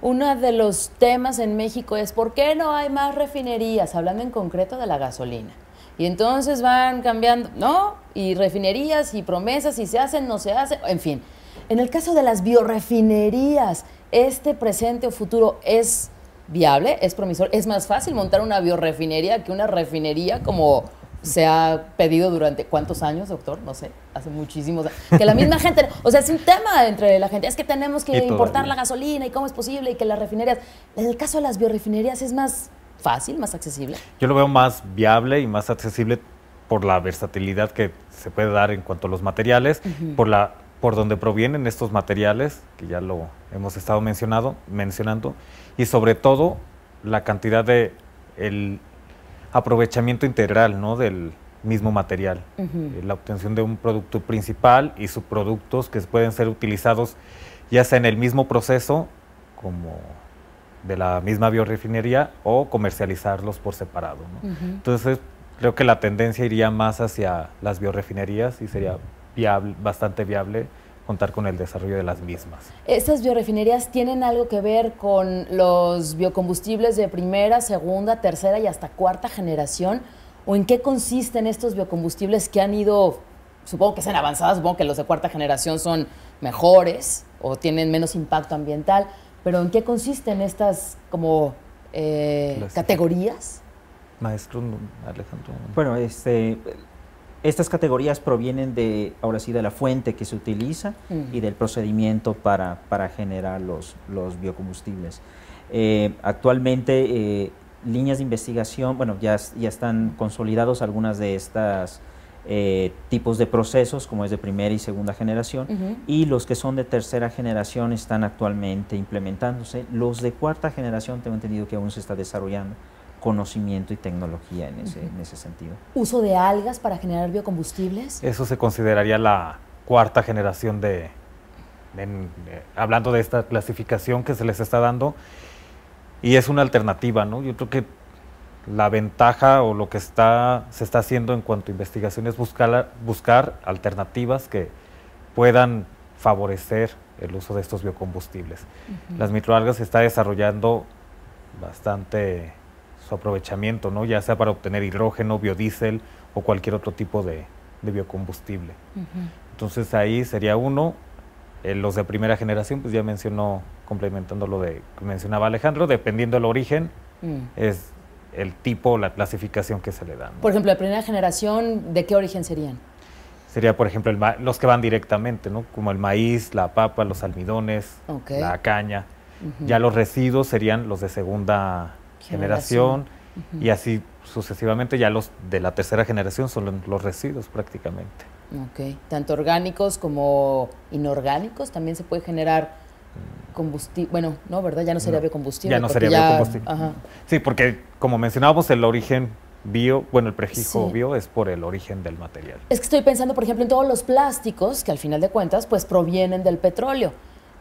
Uno de los temas en México es ¿por qué no hay más refinerías? Hablando en concreto de la gasolina. Y entonces van cambiando, ¿no? Y refinerías y promesas y se hacen, no se hacen, en fin. En el caso de las biorefinerías, ¿este presente o futuro es viable, es promisor? ¿Es más fácil montar una biorefinería que una refinería como se ha pedido durante cuántos años, doctor, no sé, hace muchísimos años. Que la misma gente, o sea, es un tema entre la gente, es que tenemos que importar la gasolina y cómo es posible y que las refinerías, en el caso de las biorefinerías es más fácil, más accesible. Yo lo veo más viable y más accesible por la versatilidad que se puede dar en cuanto a los materiales, por la por donde provienen estos materiales, que ya lo hemos estado mencionado, mencionando, y sobre todo la cantidad de el aprovechamiento integral ¿no? del mismo material, eh, la obtención de un producto principal y subproductos que pueden ser utilizados ya sea en el mismo proceso como de la misma biorefinería o comercializarlos por separado. Entonces creo que la tendencia iría más hacia las biorefinerías y sería viable, bastante viable contar con el desarrollo de las mismas. ¿Estas biorefinerías tienen algo que ver con los biocombustibles de primera, segunda, tercera y hasta cuarta generación? ¿O en qué consisten estos biocombustibles que han ido, supongo que sean avanzados, supongo que los de cuarta generación son mejores o tienen menos impacto ambiental, pero ¿en qué consisten estas como eh, categorías? Maestro Alejandro. Bueno, este, estas categorías provienen de, ahora sí, de la fuente que se utiliza y del procedimiento para, generar los, los biocombustibles. Eh, actualmente, eh, líneas de investigación, bueno, ya, ya están consolidados algunas de estas eh, tipos de procesos, como es de primera y segunda generación, y los que son de tercera generación están actualmente implementándose. Los de cuarta generación tengo entendido que aún se está desarrollando conocimiento y tecnología en ese, en ese sentido. ¿Uso de algas para generar biocombustibles? Eso se consideraría la cuarta generación de, eh, hablando de esta clasificación que se les está dando, y es una alternativa, ¿no? Yo creo que la ventaja o lo que está, se está haciendo en cuanto a investigación es buscar, buscar alternativas que puedan favorecer el uso de estos biocombustibles. Las microalgas se está desarrollando bastante su aprovechamiento, ¿no? ya sea para obtener hidrógeno, biodiesel o cualquier otro tipo de, biocombustible. Entonces ahí sería uno. Eh, los de primera generación, pues ya mencionó, complementando lo de, que mencionaba Alejandro, dependiendo del origen, mm. es el tipo, la clasificación que se le da. Por ejemplo, de primera generación, ¿de qué origen serían? Sería, por ejemplo, los que van directamente, ¿no? Como el maíz, la papa, los almidones, la caña. Ya los residuos serían los de segunda generación, y así sucesivamente ya los de la tercera generación son los residuos prácticamente. Ok, tanto orgánicos como inorgánicos también se puede generar combustible, bueno, no, ¿verdad? Ya no sería biocombustible. Ya no sería biocombustible. Sí, porque como mencionábamos, el origen bio, bueno, el prefijo bio es por el origen del material. Es que estoy pensando, por ejemplo, en todos los plásticos que al final de cuentas, pues provienen del petróleo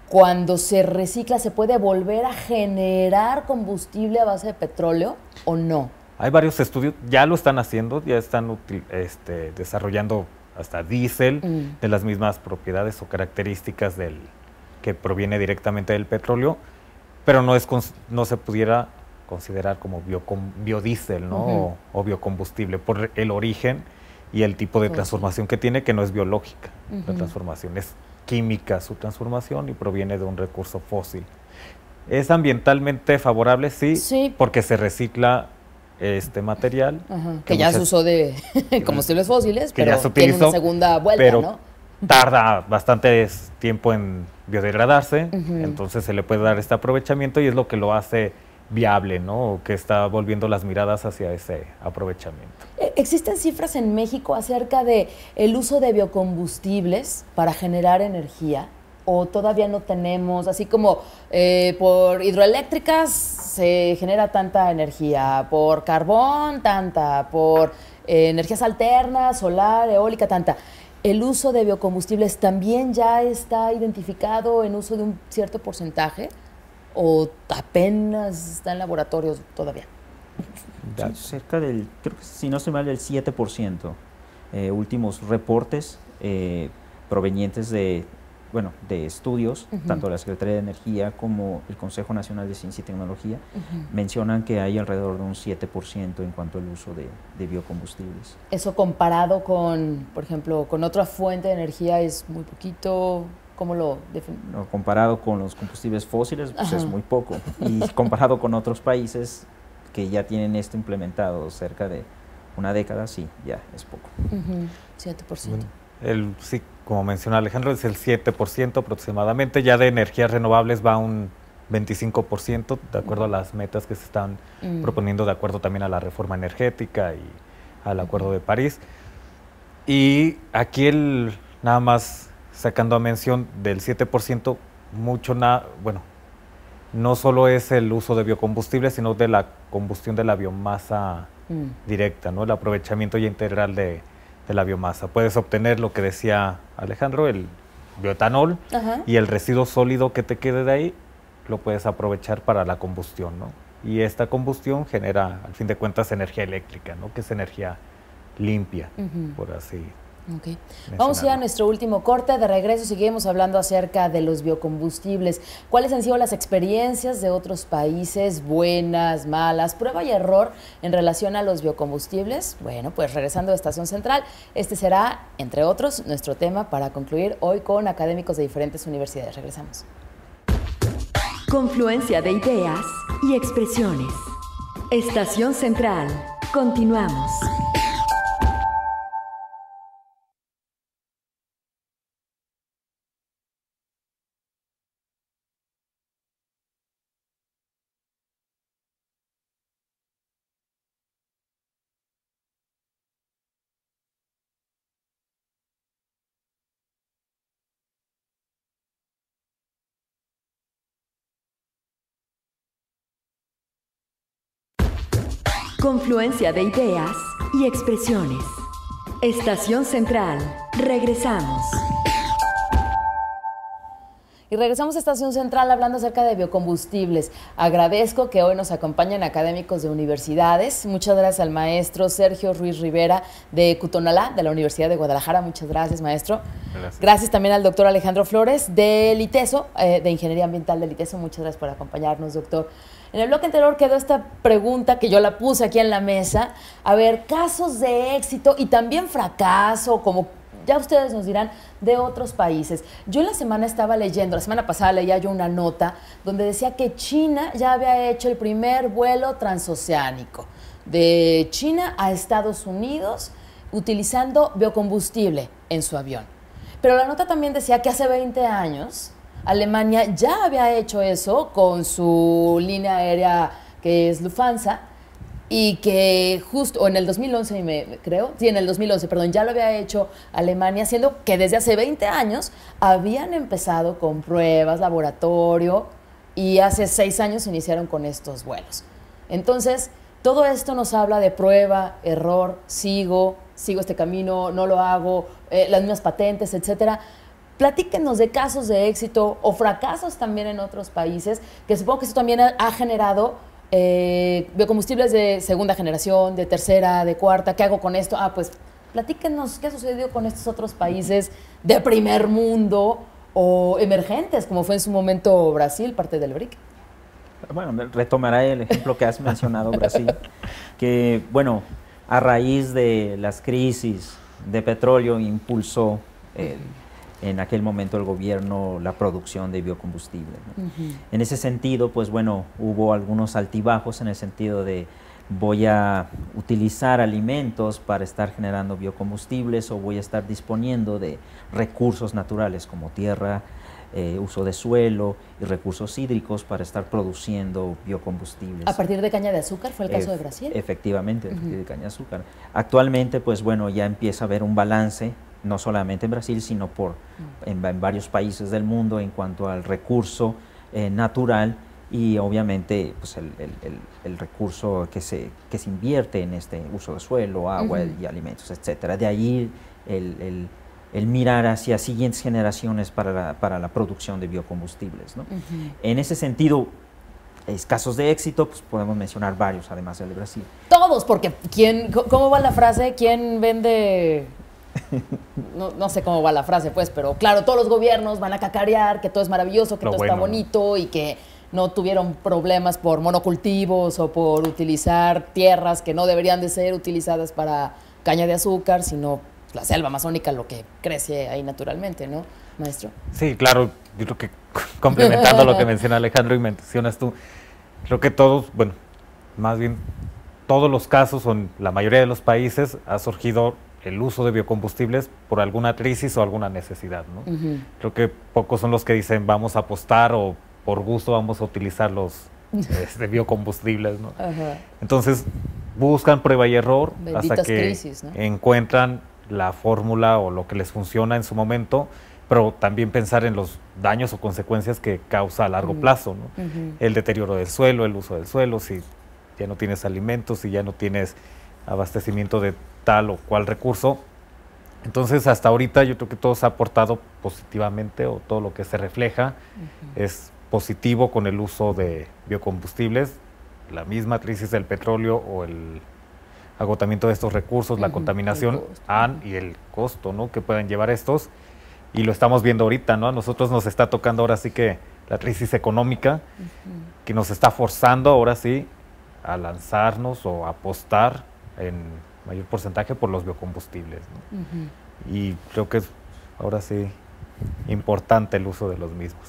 cuando se recicla, ¿se puede volver a generar combustible a base de petróleo o no? Hay varios estudios, ya lo están haciendo, ya están este, desarrollando hasta diésel mm. de las mismas propiedades o características del que proviene directamente del petróleo, pero no, es, no se pudiera considerar como biodiesel ¿no? o, biocombustible por el origen y el tipo de transformación que tiene, que no es biológica. La transformación es química su transformación y proviene de un recurso fósil. ¿Es ambientalmente favorable? Sí, porque se recicla este material. que ya se usó de combustibles fósiles, pero ya se tiene una segunda vuelta, pero tarda bastante tiempo en biodegradarse, entonces se le puede dar este aprovechamiento y es lo que lo hace viable, ¿no? Que está volviendo las miradas hacia ese aprovechamiento. Eh, ¿Existen cifras en México acerca de el uso de biocombustibles para generar energía? ¿O todavía no tenemos, así como eh, por hidroeléctricas se genera tanta energía, por carbón tanta, por eh, energías alternas, solar, eólica tanta? ¿El uso de biocombustibles también ya está identificado en uso de un cierto porcentaje? ¿O apenas está en laboratorios todavía? cerca del, creo que si no se mal, del 7%. Eh, últimos reportes eh, provenientes de, bueno, de estudios, tanto la Secretaría de Energía como el Consejo Nacional de Ciencia y Tecnología, mencionan que hay alrededor de un 7% en cuanto al uso de, biocombustibles. Eso comparado con, por ejemplo, con otra fuente de energía es muy poquito, ¿Cómo lo no, comparado con los combustibles fósiles, pues es muy poco. Y comparado con otros países, que ya tienen esto implementado cerca de una década, sí, ya es poco. 7%. el, sí, como menciona Alejandro, es el 7% aproximadamente. Ya de energías renovables va un 25%, de acuerdo a las metas que se están mm. proponiendo, de acuerdo también a la reforma energética y al Acuerdo de París. Y aquí el, nada más sacando a mención del 7%, mucho, nada bueno, no solo es el uso de biocombustibles, sino de la combustión de la biomasa mm. directa, ¿no? el aprovechamiento ya integral de, la biomasa. Puedes obtener lo que decía Alejandro, el bioetanol y el residuo sólido que te quede de ahí, lo puedes aprovechar para la combustión. ¿no? Y esta combustión genera, al fin de cuentas, energía eléctrica, ¿no? que es energía limpia, por así Okay. Vamos a ir a nuestro último corte. De regreso seguimos hablando acerca de los biocombustibles. ¿Cuáles han sido las experiencias de otros países, buenas, malas, prueba y error en relación a los biocombustibles? Bueno, pues regresando a Estación Central, este será, entre otros, nuestro tema para concluir hoy con académicos de diferentes universidades. Regresamos. Confluencia de ideas y expresiones. Estación Central. Continuamos. Confluencia de ideas y expresiones. Estación Central. Regresamos. Y regresamos a Estación Central hablando acerca de biocombustibles. Agradezco que hoy nos acompañen académicos de universidades. Muchas gracias al maestro Sergio Ruiz Rivera de Cutonalá, de la Universidad de Guadalajara. Muchas gracias, maestro. Gracias, gracias también al doctor Alejandro Flores de ITESO, eh, de Ingeniería Ambiental del ITESO. Muchas gracias por acompañarnos, doctor. En el bloque anterior quedó esta pregunta que yo la puse aquí en la mesa. A ver, casos de éxito y también fracaso, como ya ustedes nos dirán, de otros países. Yo en la semana estaba leyendo, la semana pasada leía yo una nota donde decía que China ya había hecho el primer vuelo transoceánico de China a Estados Unidos utilizando biocombustible en su avión. Pero la nota también decía que hace 20 años Alemania ya había hecho eso con su línea aérea que es Lufthansa y que justo, o en el 2011 me, creo, sí, en el 2011, perdón, ya lo había hecho Alemania, siendo que desde hace 20 años habían empezado con pruebas, laboratorio, y hace seis años iniciaron con estos vuelos. Entonces, todo esto nos habla de prueba, error, sigo, sigo este camino, no lo hago, eh, las mismas patentes, etcétera. Platíquenos de casos de éxito o fracasos también en otros países, que supongo que eso también ha, generado eh, biocombustibles de segunda generación, de tercera, de cuarta. ¿Qué hago con esto? Ah, pues platíquenos qué ha sucedido con estos otros países de primer mundo o emergentes, como fue en su momento Brasil, parte del BRIC. Bueno, retomaré el ejemplo que has mencionado, Brasil, que, bueno, a raíz de las crisis de petróleo impulsó el en aquel momento el gobierno la producción de biocombustible. En ese sentido, pues bueno, hubo algunos altibajos en el sentido de voy a utilizar alimentos para estar generando biocombustibles o voy a estar disponiendo de recursos naturales como tierra, eh, uso de suelo y recursos hídricos para estar produciendo biocombustibles. ¿A partir de caña de azúcar fue el caso de Brasil? Efectivamente, a partir de caña de azúcar. Actualmente, pues bueno, ya empieza a haber un balance, no solamente en Brasil, sino por, en, varios países del mundo en cuanto al recurso eh, natural y obviamente pues el, el, recurso que se, que se invierte en este uso de suelo, agua y alimentos, etcétera. De ahí el el mirar hacia siguientes generaciones para la, para la producción de biocombustibles. ¿no? En ese sentido, casos de éxito, pues podemos mencionar varios, además del de Brasil. Todos, porque ¿quién, ¿cómo va la frase? ¿Quién vende...? No, sé cómo va la frase, pues, pero claro, todos los gobiernos van a cacarear que todo es maravilloso, que todo está bonito y que no tuvieron problemas por monocultivos o por utilizar tierras que no deberían de ser utilizadas para caña de azúcar, sino la selva amazónica lo que crece ahí naturalmente, ¿no, maestro? Sí, claro, yo creo que complementando lo que menciona Alejandro y mencionas tú, creo que todos, bueno, más bien todos los casos o en la mayoría de los países ha surgido el uso de biocombustibles por alguna crisis o alguna necesidad, ¿no? Creo que pocos son los que dicen vamos a apostar o por gusto vamos a utilizar los este, biocombustibles, ¿no? Entonces buscan prueba y error hasta que encuentran la fórmula o lo que les funciona en su momento, pero también pensar en los daños o consecuencias que causa a largo plazo. El deterioro del suelo, el uso del suelo, si ya no tienes alimentos, si ya no tienes abastecimiento de tal o cual recurso. Entonces, hasta ahorita yo creo que todo se ha aportado positivamente o todo lo que se refleja es positivo con el uso de biocombustibles. La misma crisis del petróleo o el agotamiento de estos recursos, la contaminación han, y el costo ¿no? que pueden llevar estos. Y lo estamos viendo ahorita, ¿no? A nosotros nos está tocando ahora sí que la crisis económica, que nos está forzando ahora sí a lanzarnos o apostar en mayor porcentaje por los biocombustibles. Y creo que es ahora sí importante el uso de los mismos.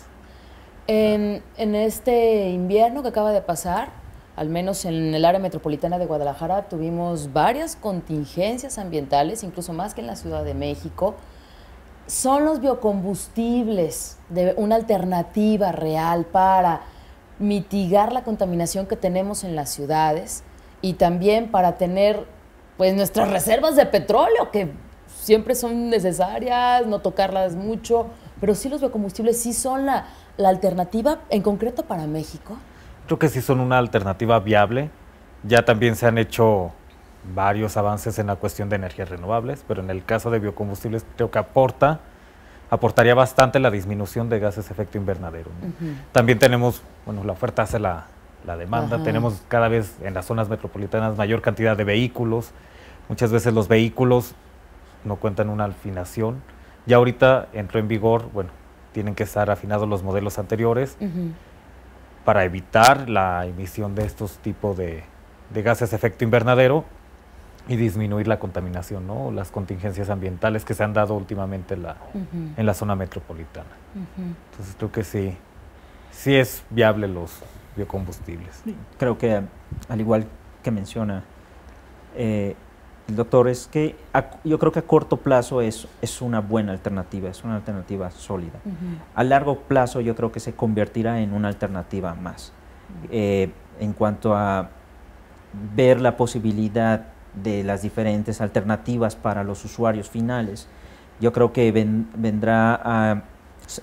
En, en este invierno que acaba de pasar, al menos en el área metropolitana de Guadalajara, tuvimos varias contingencias ambientales, incluso más que en la Ciudad de México. Son los biocombustibles de una alternativa real para mitigar la contaminación que tenemos en las ciudades y también para tener pues nuestras reservas de petróleo que siempre son necesarias, no tocarlas mucho, pero sí los biocombustibles sí son la, la alternativa en concreto para México creo que sí son una alternativa viable. Ya también se han hecho varios avances en la cuestión de energías renovables, pero en el caso de biocombustibles creo que aporta, aportaría bastante la disminución de gases de efecto invernadero. También tenemos, bueno, la oferta hace la, demanda, tenemos cada vez en las zonas metropolitanas mayor cantidad de vehículos, muchas veces los vehículos no cuentan una afinación, ya ahorita entró en vigor, bueno, tienen que estar afinados los modelos anteriores, para evitar la emisión de estos tipos de, gases de efecto invernadero y disminuir la contaminación, ¿no? las contingencias ambientales que se han dado últimamente la, en la zona metropolitana. Entonces creo que sí, sí es viable los biocombustibles. Creo que al igual que menciona eh, el doctor, es que yo creo que a corto plazo es, es una buena alternativa, es una alternativa sólida. A largo plazo yo creo que se convertirá en una alternativa más. Eh, en cuanto a ver la posibilidad de las diferentes alternativas para los usuarios finales, yo creo que vendrá a,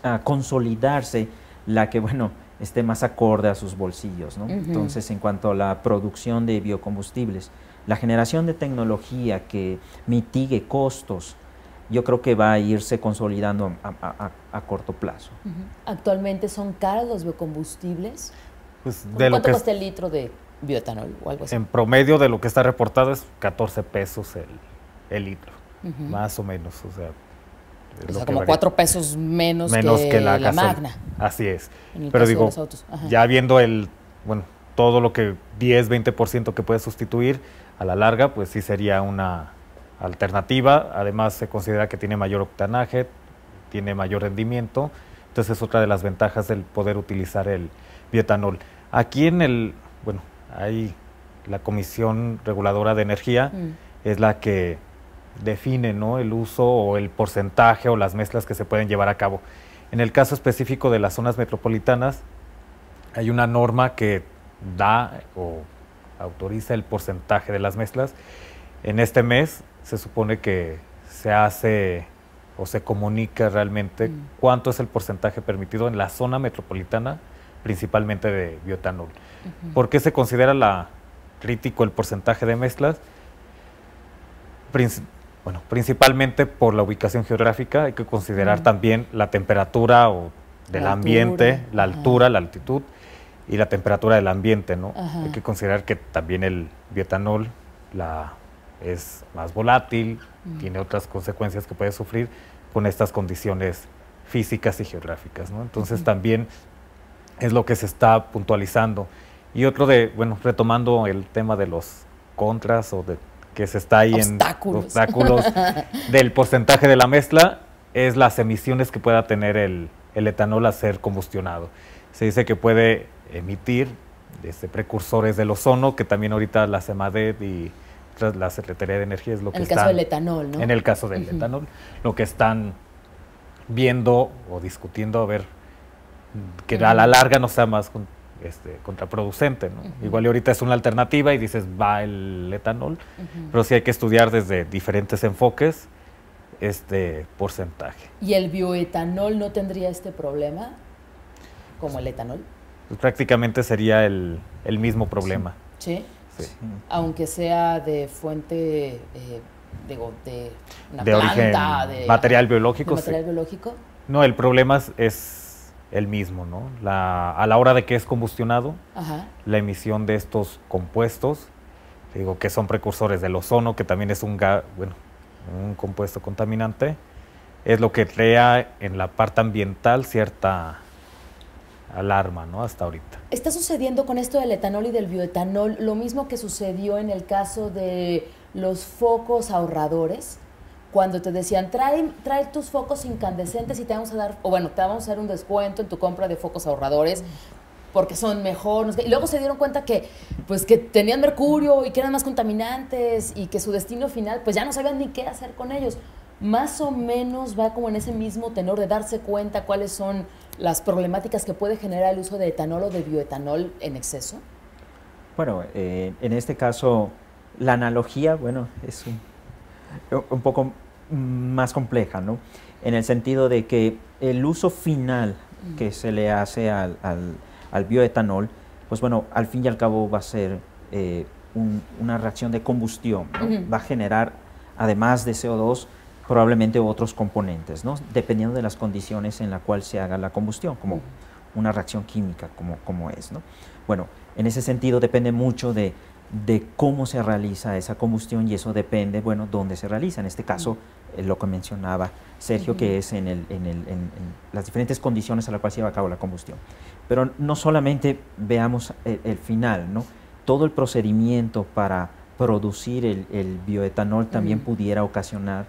a, consolidarse la que, bueno, esté más acorde a sus bolsillos. ¿no? Entonces, en cuanto a la producción de biocombustibles, la generación de tecnología que mitigue costos, yo creo que va a irse consolidando a, corto plazo. ¿Actualmente son caros los biocombustibles? Pues ¿Cuánto cuesta el litro de bioetanol o algo así? En promedio de lo que está reportado es 14 pesos el, litro, más o menos. O sea, o sea como 4 pesos menos, que, la, magna. Así es. Pero digo, ya viendo el, bueno, todo lo que 10, 20% que puede sustituir, a la larga, pues sí sería una alternativa. Además, se considera que tiene mayor octanaje, tiene mayor rendimiento. Entonces, es otra de las ventajas del poder utilizar el bioetanol. Aquí en el, bueno, hay la Comisión Reguladora de Energía, mm. es la que define ¿no? el uso o el porcentaje o las mezclas que se pueden llevar a cabo. En el caso específico de las zonas metropolitanas, hay una norma que da o autoriza el porcentaje de las mezclas. En este mes se supone que se hace o se comunica realmente mm. cuánto es el porcentaje permitido en la zona metropolitana, principalmente de bioetanol. ¿Por qué se considera la crítico el porcentaje de mezclas? Bueno, principalmente por la ubicación geográfica, hay que considerar también la temperatura o del ambiente, la altura, la altitud y la temperatura del ambiente, ¿no? Hay que considerar que también el bioetanol la, es más volátil, mm. tiene otras consecuencias que puede sufrir con estas condiciones físicas y geográficas, ¿no? Entonces también es lo que se está puntualizando. Y otro de, bueno, retomando el tema de los contras o de que se está ahí en obstáculos del porcentaje de la mezcla, es las emisiones que pueda tener el, el etanol a ser combustionado. Se dice que puede emitir este, precursores del ozono, que también ahorita la CEMADET y la Secretaría de Energía es lo que En el caso del etanol, ¿no? En el caso del etanol, lo que están viendo o discutiendo a ver que a la larga no sea más este, contraproducente. ¿no? Igual y ahorita es una alternativa y dices va el etanol, pero sí hay que estudiar desde diferentes enfoques este porcentaje. ¿Y el bioetanol no tendría este problema como el etanol? Pues prácticamente sería el, mismo problema. ¿Sí? Sí. Aunque sea de fuente, eh, de una de origen, de, material biológico. material biológico? No, el problema es el mismo, ¿no? La, a la hora de que es combustionado, la emisión de estos compuestos, digo que son precursores del ozono, que también es un bueno, un compuesto contaminante, es lo que crea en la parte ambiental cierta alarma, ¿no? Hasta ahorita. ¿Está sucediendo con esto del etanol y del bioetanol lo mismo que sucedió en el caso de los focos ahorradores? Cuando te decían, trae, trae tus focos incandescentes y te vamos a dar, o bueno, te vamos a dar un descuento en tu compra de focos ahorradores porque son mejores. Y luego se dieron cuenta que, pues, que tenían mercurio y que eran más contaminantes y que su destino final, pues ya no sabían ni qué hacer con ellos. Más o menos va como en ese mismo tenor de darse cuenta cuáles son las problemáticas que puede generar el uso de etanol o de bioetanol en exceso? Bueno, eh, en este caso, la analogía, bueno, es un, poco más compleja, ¿no? En el sentido de que el uso final que se le hace al, bioetanol, pues bueno, al fin y al cabo va a ser eh, una reacción de combustión, va a generar, además de CO2, probablemente otros componentes, ¿no? dependiendo de las condiciones en las cuales se haga la combustión, como una reacción química como, como es. ¿no? Bueno, en ese sentido depende mucho de, de, cómo se realiza esa combustión y eso depende, bueno, dónde se realiza. En este caso, eh, lo que mencionaba Sergio, que es en, el, en, el, en, las diferentes condiciones a las cuales se lleva a cabo la combustión. Pero no solamente veamos el, final, ¿no? todo el procedimiento para producir el, el bioetanol también pudiera ocasionar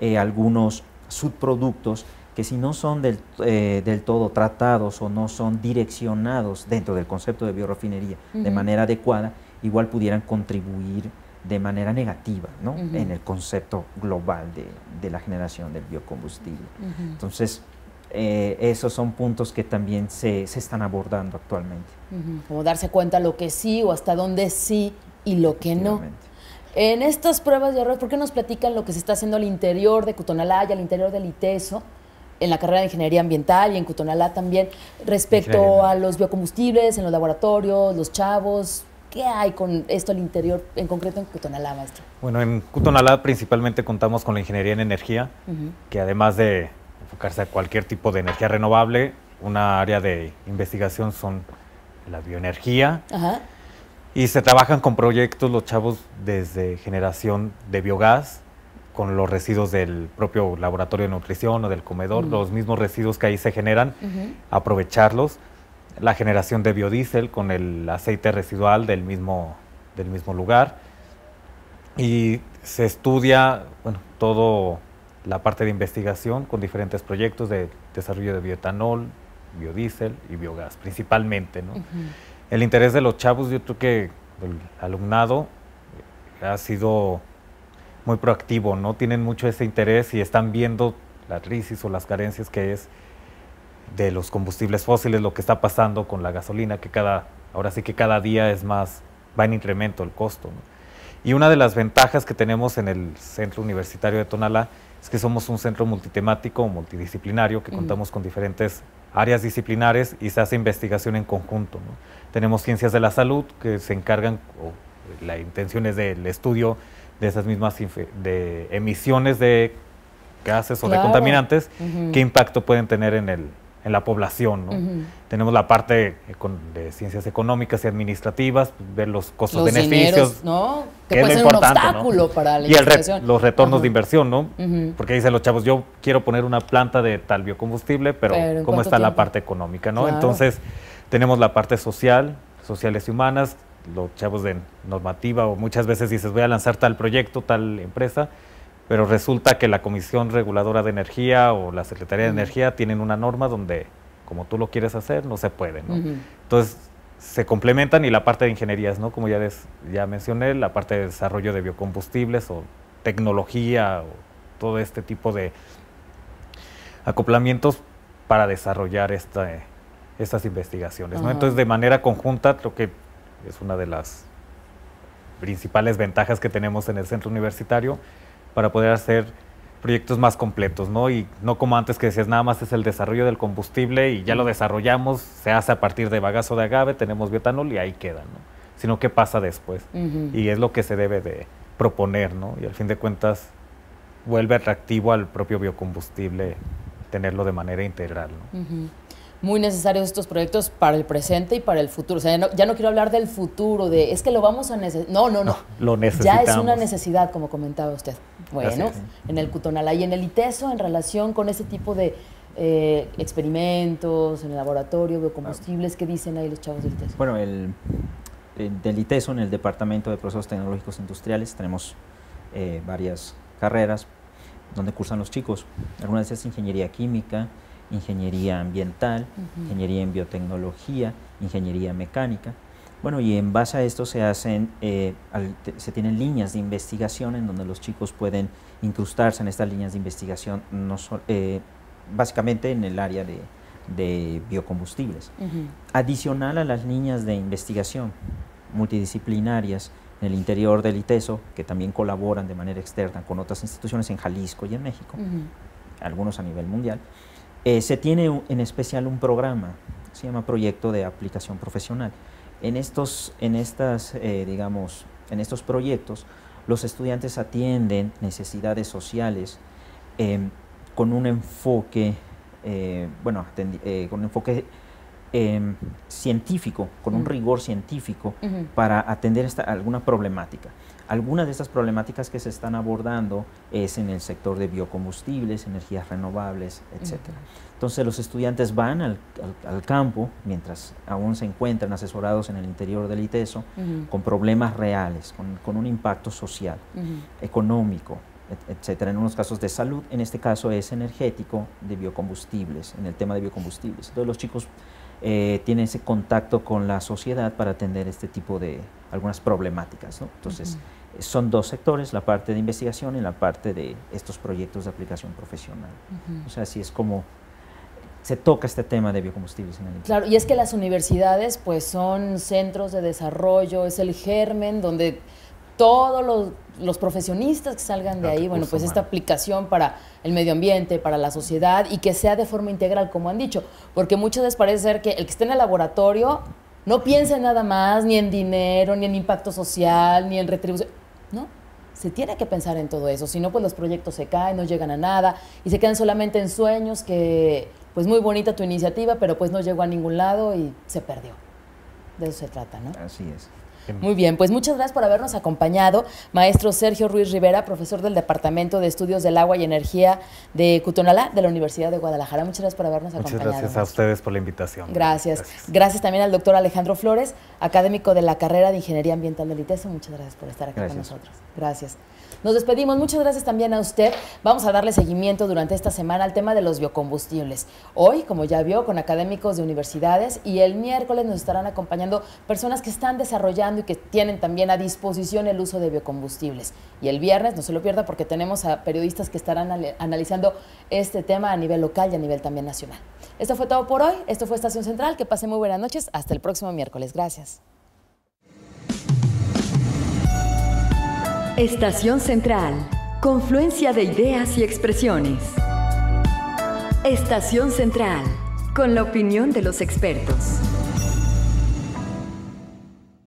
eh, algunos subproductos que si no son del, eh, del, todo tratados o no son direccionados dentro del concepto de biorefinería de manera adecuada, igual pudieran contribuir de manera negativa ¿no? en el concepto global de, de, la generación del biocombustible. Entonces, eh, esos son puntos que también se, se están abordando actualmente. Como darse cuenta lo que sí o hasta dónde sí y lo que no. En estas pruebas de error, ¿por qué nos platican lo que se está haciendo al interior de Cutonalá y al interior del ITESO, en la carrera de Ingeniería Ambiental y en Cutonalá también, respecto a los biocombustibles en los laboratorios, los chavos? ¿Qué hay con esto al interior, en concreto en Cutonalá, maestro? Bueno, en Cutonalá principalmente contamos con la ingeniería en energía, que además de enfocarse a cualquier tipo de energía renovable, una área de investigación son la bioenergía, Ajá. Y se trabajan con proyectos los chavos desde generación de biogás, con los residuos del propio laboratorio de nutrición o del comedor, los mismos residuos que ahí se generan, aprovecharlos. La generación de biodiesel con el aceite residual del mismo, del mismo lugar. Y se estudia, bueno, todo la parte de investigación con diferentes proyectos de desarrollo de bioetanol, biodiesel y biogás, principalmente, ¿no? el interés de los chavos, yo creo que el alumnado ha sido muy proactivo, ¿no? Tienen mucho ese interés y están viendo la crisis o las carencias que es de los combustibles fósiles, lo que está pasando con la gasolina, que cada, ahora sí que cada día es más, va en incremento el costo. Y una de las ventajas que tenemos en el Centro Universitario de Tonalá es que somos un centro multitemático, multidisciplinario, que contamos con diferentes áreas disciplinares y se hace investigación en conjunto. Tenemos ciencias de la salud que se encargan, o la intención es del estudio de esas mismas de emisiones de gases o de contaminantes, qué impacto pueden tener en el, en la población. Tenemos la parte de ciencias económicas y administrativas, ver los costos beneficios. ¿no? Que puede ser un obstáculo para la y los retornos de inversión, ¿no? Porque dicen los chavos, yo quiero poner una planta de tal biocombustible, pero, ¿cómo está la parte económica? ¿no? Entonces, tenemos la parte social, sociales y humanas, los chavos de normativa, o muchas veces dices, voy a lanzar tal proyecto, tal empresa pero resulta que la Comisión Reguladora de Energía o la Secretaría de Energía tienen una norma donde, como tú lo quieres hacer, no se puede. ¿no? Entonces, se complementan y la parte de ingenierías, ¿no? como ya, ya mencioné, la parte de desarrollo de biocombustibles o tecnología o todo este tipo de acoplamientos para desarrollar esta, estas investigaciones. ¿no? Entonces, de manera conjunta, creo que es una de las principales ventajas que tenemos en el centro universitario para poder hacer proyectos más completos, ¿no? Y no como antes que decías, nada más es el desarrollo del combustible y ya lo desarrollamos, se hace a partir de bagazo de agave, tenemos biotanol y ahí queda, ¿no? Sino qué pasa después. Y es lo que se debe de proponer, ¿no? Y al fin de cuentas vuelve atractivo al propio biocombustible tenerlo de manera integral, ¿no? Muy necesarios estos proyectos para el presente y para el futuro. O sea, ya no, quiero hablar del futuro, de es que lo vamos a necesitar. No, no, no, Lo necesitamos. Ya es una necesidad, como comentaba usted. Bueno, en el Cutonala y en el ITESO, en relación con ese tipo de eh, experimentos, en el laboratorio, biocombustibles, ¿qué dicen ahí los chavos del ITESO? Bueno, el, del ITESO, en el Departamento de Procesos Tecnológicos Industriales, tenemos eh, varias carreras donde cursan los chicos. Algunas es ingeniería química, ingeniería ambiental, ingeniería en biotecnología, ingeniería mecánica. Bueno, y en base a esto se hacen, eh, se tienen líneas de investigación en donde los chicos pueden incrustarse en estas líneas de investigación, no eh, básicamente en el área de, biocombustibles. Adicional a las líneas de investigación multidisciplinarias en el interior del ITESO, que también colaboran de manera externa con otras instituciones en Jalisco y en México, algunos a nivel mundial, eh, se tiene en especial un programa, se llama Proyecto de Aplicación Profesional. En estos, en estas, eh, digamos, en estos proyectos, los estudiantes atienden necesidades sociales em, con un enfoque, eh, bueno, con un enfoque em, científico, con un rigor científico para atender esta, alguna problemática. Algunas de estas problemáticas que se están abordando es en el sector de biocombustibles, energías renovables, etc. Entonces los estudiantes van al, campo, mientras aún se encuentran asesorados en el interior del ITESO, con problemas reales, con, un impacto social, económico, etcétera. En unos casos de salud, en este caso es energético, de biocombustibles, en el tema de biocombustibles. Entonces los chicos eh, tienen ese contacto con la sociedad para atender este tipo de algunas problemáticas. Entonces, son dos sectores, la parte de investigación y la parte de estos proyectos de aplicación profesional. O sea, así es como se toca este tema de biocombustibles en el Claro, y es que las universidades pues son centros de desarrollo, es el germen donde todos los, los profesionistas que salgan de ahí, bueno, pues esta aplicación para el medio ambiente, para la sociedad y que sea de forma integral, como han dicho, porque muchas veces parece ser que el que esté en el laboratorio no piensa en nada más, ni en dinero, ni en impacto social, ni en retribución ¿no? Se tiene que pensar en todo eso, si no, pues los proyectos se caen, no llegan a nada y se quedan solamente en sueños que, pues muy bonita tu iniciativa, pero pues no llegó a ningún lado y se perdió. De eso se trata, ¿no? Así es. Muy bien, pues muchas gracias por habernos acompañado, maestro Sergio Ruiz Rivera, profesor del Departamento de Estudios del Agua y Energía de Cutonalá de la Universidad de Guadalajara. Muchas gracias por habernos acompañado. Muchas gracias a ustedes por la invitación. Gracias. gracias. también al doctor Alejandro Flores, académico de la carrera de Ingeniería Ambiental del ITESO. Muchas gracias por estar aquí con nosotros. Gracias. Nos despedimos. Muchas gracias también a usted. Vamos a darle seguimiento durante esta semana al tema de los biocombustibles. Hoy, como ya vio, con académicos de universidades y el miércoles nos estarán acompañando personas que están desarrollando y que tienen también a disposición el uso de biocombustibles. Y el viernes, no se lo pierda porque tenemos a periodistas que estarán analizando este tema a nivel local y a nivel también nacional. Esto fue todo por hoy. Esto fue Estación Central. Que pasen muy buenas noches. Hasta el próximo miércoles. Gracias. Estación Central. Confluencia de ideas y expresiones. Estación Central. Con la opinión de los expertos.